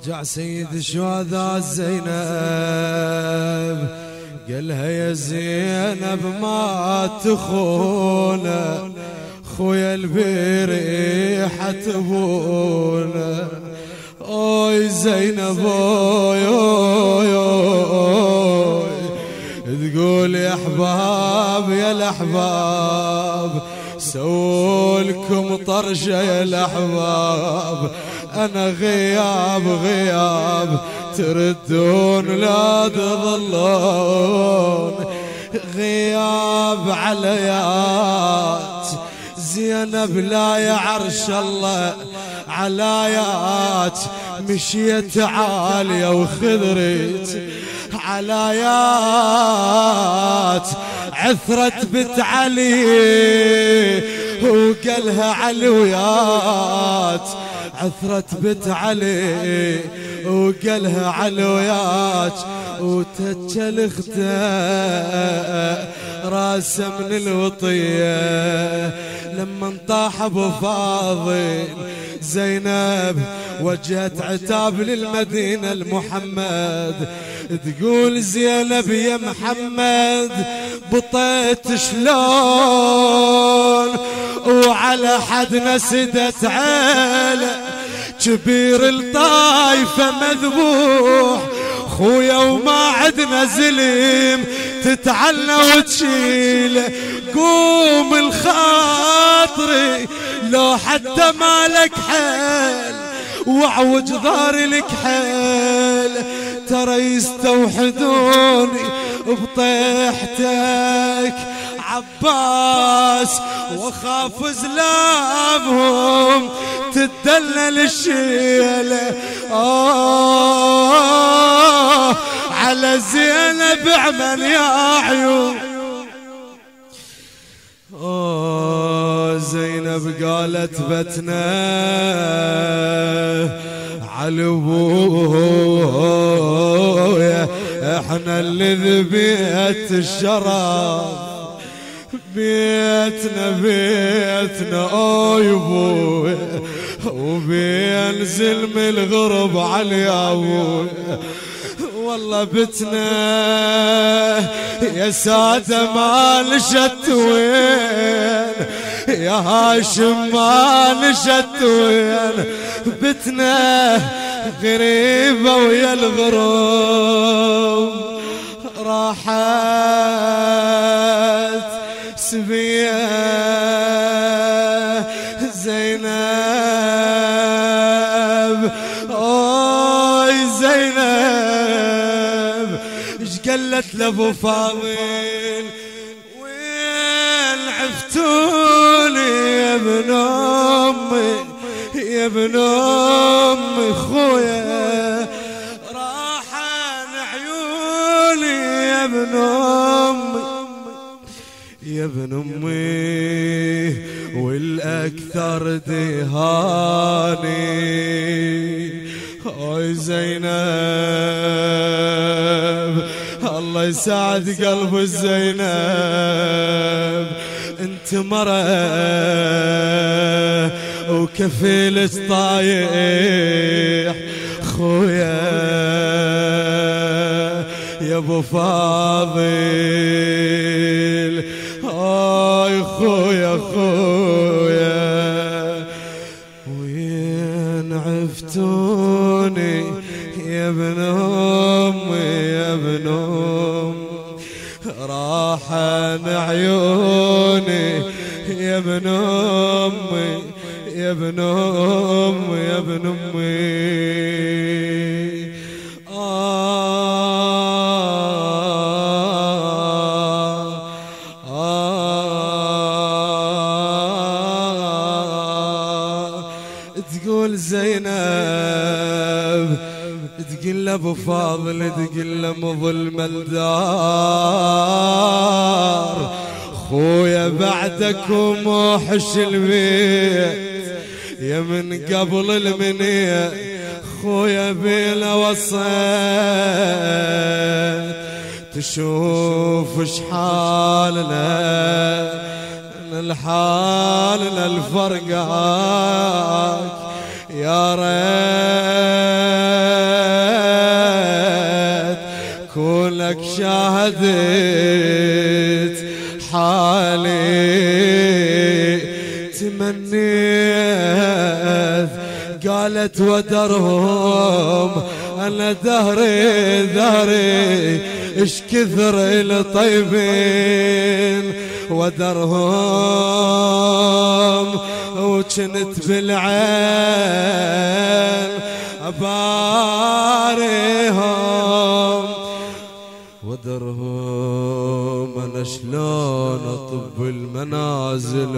رجع سيد الشهداء زينب. قالها يا زينب ما تخونا خويا البريحة تبونا أوي زينب أوي أوي أوي. تقول يا أحباب يا الأحباب سولكم طرشة يا الأحباب. أنا غياب غياب تردون لا تظلون. غياب عليات زينب لا يا عرش الله علايات مشيت عالية وخذرت علايات عثرت بنت علي وقالها علويات عثرت بنت علي وقالها علويات وتجل اخته راسه من الوطية. لما طاح أبو فاضل زينب وجهت عتاب للمدينة المحمد تقول زينب يا محمد بطيت شلون؟ وعلى حد نسدت عيله كبير الطايفة مذبوح خويا وما عدنا زليم تتعنى وتشيل قوم الخاطري لو حتى مالك حيل وعوج ظهري لك حيل ترى يستوحدوني بطيحتك. عباس وخاف زلامهم تدلل الشيلة. آه على زينب عمل يا عيون. آه زينب قالت بتنا علبويا إحنا اللي ذبيت الشراب. بيتنا بيتنا اوي أبوي وبينزل من الغرب على أبوي. والله بتنا يا سادة ما نشت وين. يا هاشم ما نشت وين. بتنا غريبة ويا الغروب راحت سبية زينب. أوي زينب إيش قالت لأبو فاضل؟ وين عفتوني يا ابن أمي؟ يا ابن يا ابن أمي والأكثر دهاني. اوي زينب الله يساعد قلب الزينب. أنت مرة وكفيلك طايح. خويا يا أبو فاضل. اي خويا خويا وين عفتوني يا ابن أمي يا ابن أمي؟ راحن عيوني يا ابن أمي يا ابن أمي يا ابن أمي. تقول زينب تقول أبو فاضل تقول مظلم الدار خويا بعدك وموحش البيت يا من قبل المنية خويا بلا وصيت. تشوف شحالنا الحالنا الفرقاك ريت كونك شاهدت حالي. تمنيت. قالت ودرهم أنا دهري دهري. اش كثر الطيبين ودرهم وكنت بالعين أباريهم. ودرهم أنا شلون أطب المنازل؟